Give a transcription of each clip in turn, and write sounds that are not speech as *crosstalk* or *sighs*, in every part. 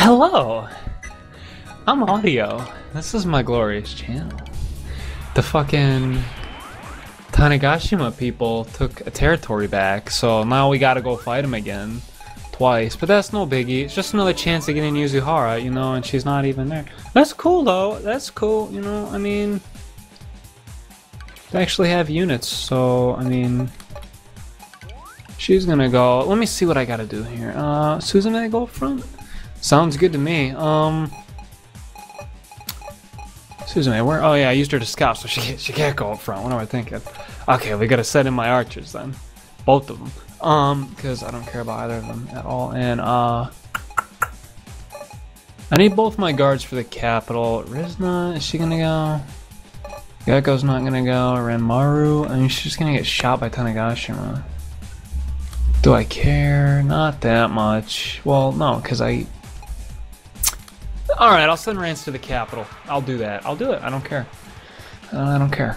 Hello! I'm Audio. This is my glorious channel. The fucking Tanegashima people took a territory back, so now we gotta go fight them again. Twice. But that's no biggie. It's just another chance to get getting Yuzuhara, you know, and she's not even there. That's cool though. That's cool, you know, I mean... They actually have units, so, I mean... She's gonna go... Let me see what I gotta do here. Uh, Suzume go up front? Sounds good to me. Um... Suzume, where? Oh yeah, I used her to scout, so she can't, she can't go up front. What am I thinking? Okay, we gotta set in my archers then. Both of them. Um, because I don't care about either of them at all. And, uh... I need both my guards for the capital. Rizna, is she gonna go? Gekko's not gonna go. Ranmaru, I mean, she's just gonna get shot by Tanegashima. Do I care? Not that much. Well, no, because I... Alright, I'll send Rance to the capital. I'll do that. I'll do it. I don't care. Uh, I don't care.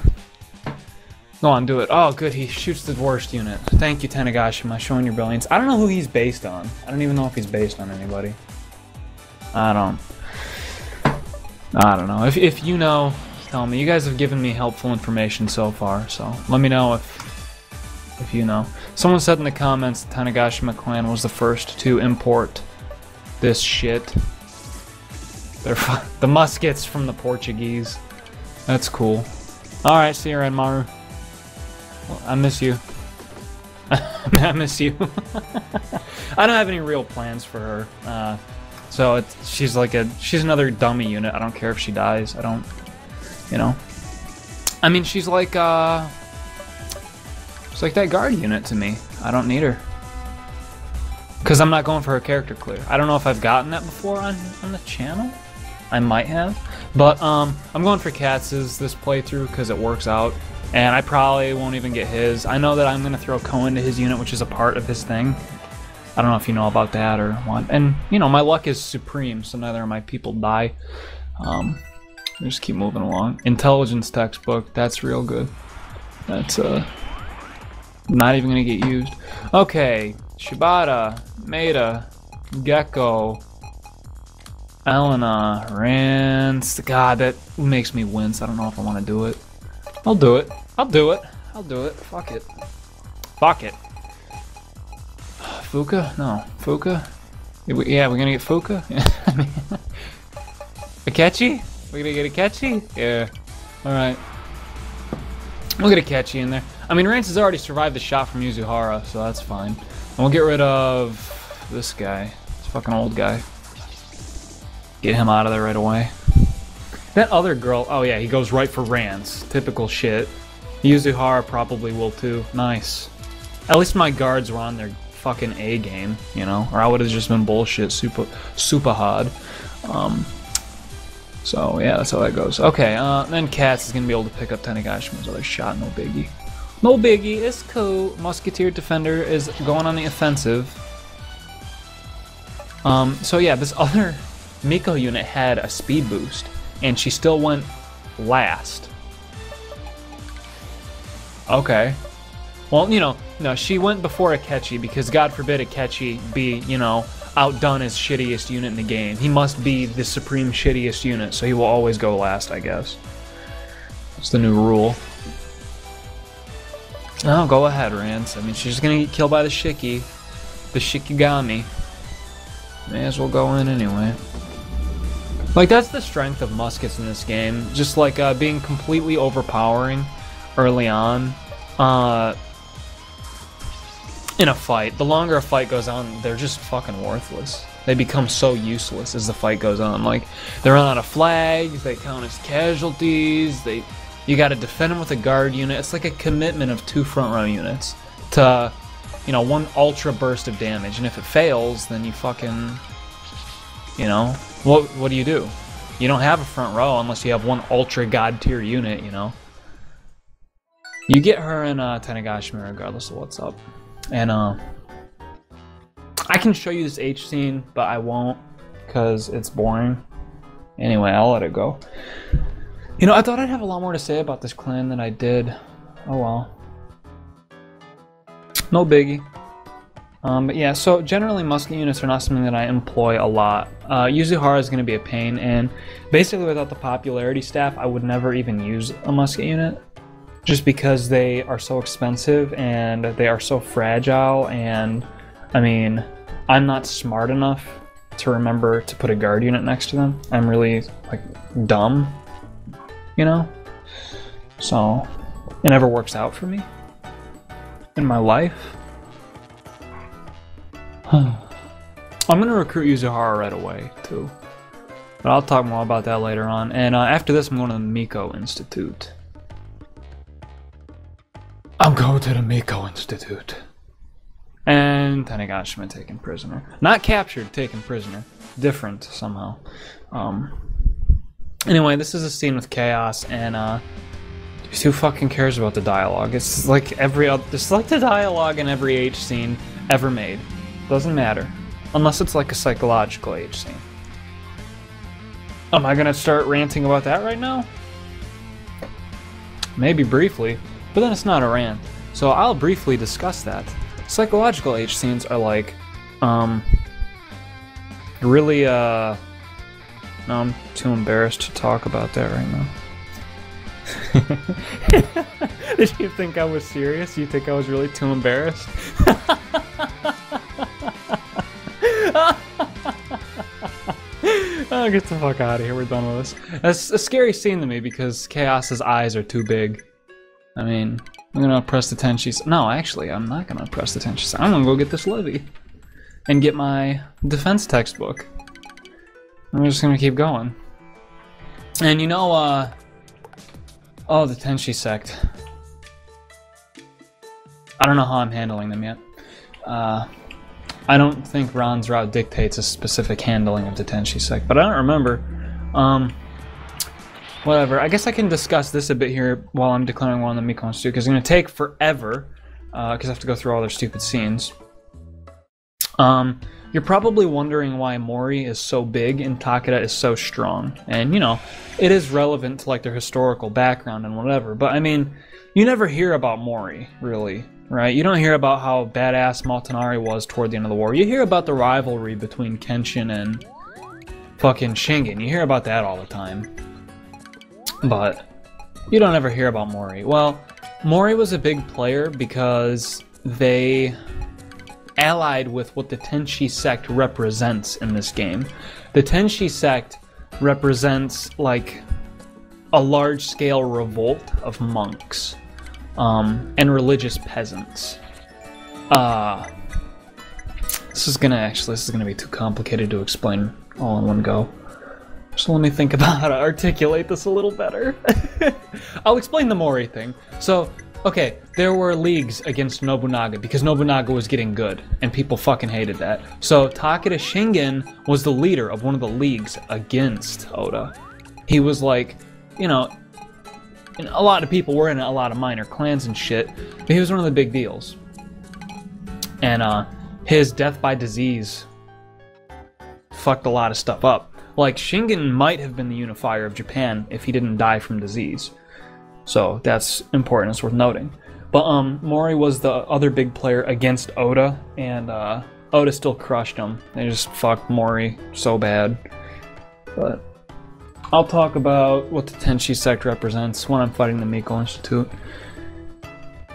Go on, do it. Oh, good. He shoots the worst unit. Thank you, Tanegashima, showing your brilliance. I don't know who he's based on. I don't even know if he's based on anybody. I don't... I don't know. If, if you know, tell me. You guys have given me helpful information so far, so let me know if if you know. Someone said in the comments Tanegashima clan was the first to import this shit. They're the muskets from the Portuguese. That's cool. Alright, see you, Ranmaru. Well, I miss you. *laughs* I miss you. *laughs* I don't have any real plans for her. Uh, so she's like a she's another dummy unit. I don't care if she dies. I don't, you know. I mean, she's like uh, it's like that guard unit to me. I don't need her. Because I'm not going for her character clear. I don't know if I've gotten that before on, on the channel. I might have. But um, I'm going for Katz's this playthrough because it works out. And I probably won't even get his. I know that I'm going to throw Cohen to his unit, which is a part of his thing. I don't know if you know about that or what. And, you know, my luck is supreme, so neither of my people die. Um, just keep moving along. Intelligence textbook, that's real good. That's, uh, not even gonna get used. Okay, Shibata, Maeda, Gekko, Elena, Rance. God, that makes me wince. I don't know if I want to do it. I'll do it. I'll do it. I'll do it. Fuck it. Fuck it. Fuka? No. Fuka? Yeah, we're gonna get Fuka? *laughs* Akechi? We're gonna get Akechi? Yeah. Alright. We'll get Akechi in there. I mean, Rance has already survived the shot from Yuzuhara, so that's fine. And we'll get rid of this guy. This fucking old guy. Get him out of there right away. That other girl, oh yeah, he goes right for Rance. Typical shit. Yuzuhara probably will too. Nice. At least my guards were on their fucking A game, you know? Or I would have just been bullshit super, super hard. Um, so yeah, that's how that goes. Okay, uh, then Katz is gonna be able to pick up Tanegashima's other shot, no biggie. No biggie, it's cool. Musketeer Defender is going on the offensive. Um, so yeah, this *laughs* other Miko unit had a speed boost, and she still went last. Okay. Well, you know, no, she went before Akechi because God forbid Akechi be, you know, outdone as shittiest unit in the game. He must be the supreme shittiest unit, so he will always go last, I guess. It's the new rule. Oh, go ahead, Rance. I mean, she's gonna get killed by the Shiki. The Shikigami. May as well go in anyway. Like, that's the strength of muskets in this game. Just, like, uh, being completely overpowering early on. Uh, in a fight. The longer a fight goes on, they're just fucking worthless. They become so useless as the fight goes on. Like, they run out of flags, they count as casualties, they... You gotta defend them with a guard unit. It's like a commitment of two front row units to, you know, one ultra burst of damage. And if it fails, then you fucking, you know, what what do you do? You don't have a front row unless you have one ultra god tier unit, you know. You get her in uh, Tanegashima regardless of what's up. And uh, I can show you this H scene, but I won't because it's boring. Anyway, I'll let it go. You know, I thought I'd have a lot more to say about this clan than I did. Oh well. No biggie. Um, but yeah, so generally musket units are not something that I employ a lot. Uh, Yuzuhara is going to be a pain, and basically without the popularity staff, I would never even use a musket unit. Just because they are so expensive and they are so fragile, and I mean, I'm not smart enough to remember to put a guard unit next to them. I'm really like dumb, you know? So it never works out for me in my life. *sighs* I'm gonna recruit Yuzuhara right away too. But I'll talk more about that later on. And uh, after this, I'm going to the Miko Institute. I'm going to the Miko Institute. And Tanegashima taken prisoner. Not captured, taken prisoner. Different somehow. Um, anyway, this is a scene with Chaos, and uh, who fucking cares about the dialogue? It's like every other, it's like the dialogue in every H scene ever made. Doesn't matter. Unless it's like a psychological H scene. Am I gonna start ranting about that right now? Maybe briefly, but then it's not a rant. So I'll briefly discuss that. Psychological H scenes are like, um, really, uh, no, I'm too embarrassed to talk about that right now. *laughs* Did you think I was serious? You think I was really too embarrassed? *laughs* oh, get the fuck out of here. We're done with this. That's a scary scene to me because Chaos's eyes are too big. I mean, I'm gonna press the Tenshi. No, actually, I'm not gonna press the Tenshi. I'm gonna go get this levy and get my defense textbook. I'm just gonna keep going. And you know, uh, oh, the Tenshi sect. I don't know how I'm handling them yet. Uh, I don't think Ran's route dictates a specific handling of the Tenshi sect, but I don't remember. Um, whatever. I guess I can discuss this a bit here while I'm declaring war on the Miko too, because it's going to take forever, because uh, I have to go through all their stupid scenes. Um, you're probably wondering why Mori is so big and Takeda is so strong. And, you know, it is relevant to, like, their historical background and whatever. But, I mean, you never hear about Mori, really, right? You don't hear about how badass Motonari was toward the end of the war. You hear about the rivalry between Kenshin and fucking Shingen. You hear about that all the time. But you don't ever hear about Mori. Well, Mori was a big player because they allied with what the Tenshi sect represents in this game. The Tenshi sect represents like a large scale revolt of monks um, and religious peasants. Uh, this is gonna actually, this is gonna be too complicated to explain all in one go. So let me think *laughs* about how to articulate this a little better. *laughs* I'll explain the Mori thing. So, okay, there were leagues against Nobunaga because Nobunaga was getting good, and people fucking hated that. So Takeda Shingen was the leader of one of the leagues against Oda. He was like, you know, and a lot of people were in a lot of minor clans and shit, but he was one of the big deals. And uh, his death by disease fucked a lot of stuff up. Like, Shingen might have been the unifier of Japan if he didn't die from disease. So that's important, it's worth noting. But um, Mori was the other big player against Oda, and uh, Oda still crushed him. They just fucked Mori so bad. But I'll talk about what the Tenshi sect represents when I'm fighting the Miko Institute.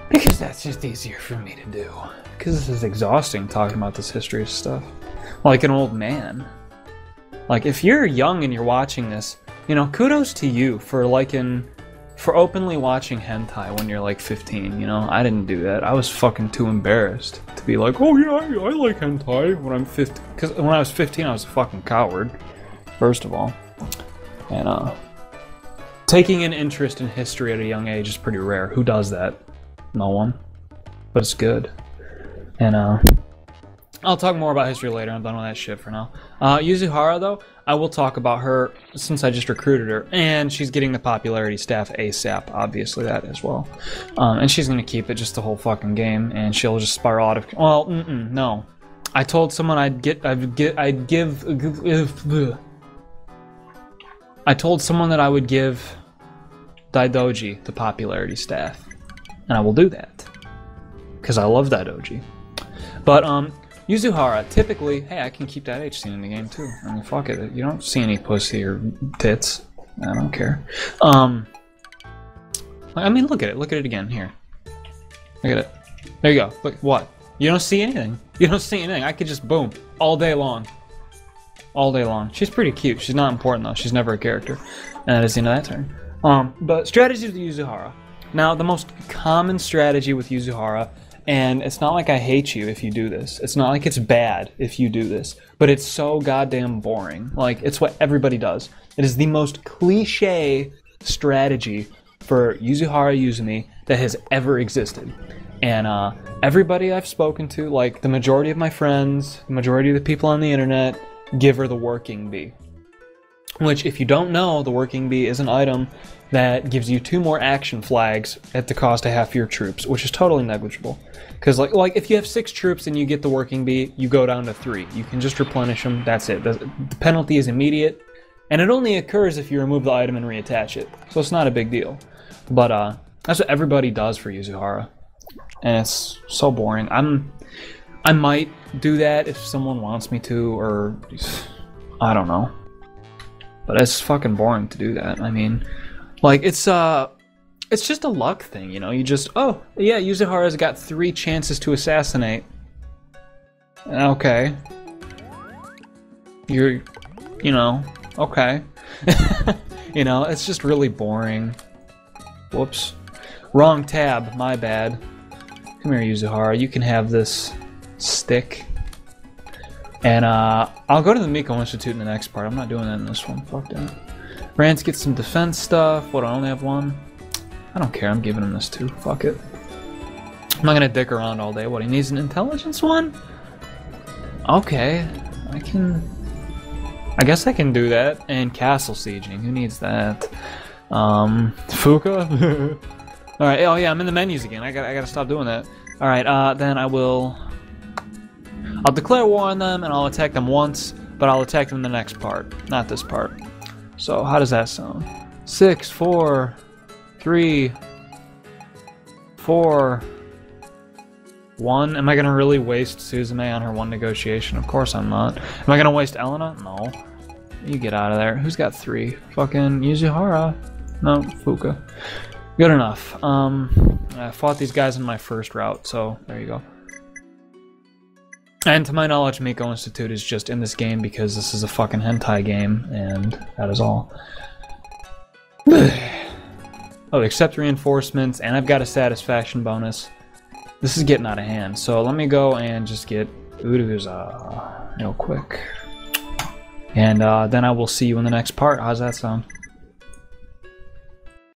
Because that's just easier for me to do. Because this is exhausting talking about this history of stuff. Like an old man. Like, if you're young and you're watching this, you know, kudos to you for liking, for openly watching hentai when you're like 15. You know, I didn't do that. I was fucking too embarrassed to be like, oh yeah, I, like hentai when I'm 15. Because when I was 15, I was a fucking coward, first of all. And, uh, taking an interest in history at a young age is pretty rare. Who does that? No one. But it's good. And, uh, I'll talk more about history later. I'm done with that shit for now. Uh, Yuzuhara, though, I will talk about her since I just recruited her, and she's getting the popularity staff ASAP. Obviously, that as well. Um, and she's gonna keep it just the whole fucking game, and she'll just spiral out of. Well, no. I told someone I'd get, I'd get, I'd give. give I told someone that I would give Daidoji the popularity staff, and I will do that because I love Daidoji. But um, Yuzuhara, typically, hey, I can keep that H scene in the game too. I mean, fuck it. You don't see any pussy or tits. I don't care. Um, I mean, look at it. Look at it again. Here. Look at it. There you go. Look, what? You don't see anything. *laughs* You don't see anything. I could just boom all day long. All day long. She's pretty cute. She's not important though. She's never a character. And that is the end of that turn. Um, but strategies with Yuzuhara. Now, the most common strategy with Yuzuhara, and it's not like I hate you if you do this. It's not like it's bad if you do this, but it's so goddamn boring. Like, it's what everybody does. It is the most cliche strategy for Yuzuhara Yuzumi that has ever existed. And uh, everybody I've spoken to, like the majority of my friends, the majority of the people on the internet, give her the working bee. Which, if you don't know, the working bee is an item that gives you two more action flags at the cost of half your troops, which is totally negligible. Because like like if you have six troops and you get the working bee, you go down to three. You can just replenish them. That's it. The, the penalty is immediate, and it only occurs if you remove the item and reattach it. So it's not a big deal. But uh, that's what everybody does for Yuzuhara, and it's so boring. I'm I might do that if someone wants me to, or *sighs* I don't know. But it's fucking boring to do that. I mean, like it's uh it's just a luck thing, you know. You just oh yeah, Yuzuhara's got three chances to assassinate. Okay. You're, you know, okay. *laughs* you know, it's just really boring. Whoops. Wrong tab, my bad. Come here, Yuzuhara. You can have this stick. And uh, I'll go to the Miko Institute in the next part. I'm not doing that in this one. Fuck that. Rance gets some defense stuff. What, I only have one? I don't care. I'm giving him this too. Fuck it. I'm not gonna dick around all day. What, he needs an intelligence one? Okay. I can... I guess I can do that. And castle sieging. Who needs that? Um, Fuka? *laughs* Alright, oh yeah, I'm in the menus again. I gotta, I gotta stop doing that. Alright, uh, then I will... I'll declare war on them and I'll attack them once, but I'll attack them in the next part, not this part. So, how does that sound? Six, four, three, four, one. Am I gonna really waste Suzume on her one negotiation? Of course I'm not. Am I gonna waste Elena? No. You get out of there. Who's got three? Fucking Yuzuhara. No, Fuka. Good enough. Um, I fought these guys in my first route, so there you go. And to my knowledge, Miko Institute is just in this game because this is a fucking hentai game, and that is all. *sighs* oh, accept reinforcements, and I've got a satisfaction bonus. This is getting out of hand, so let me go and just get Uruza real quick. And uh, then I will see you in the next part. How's that sound?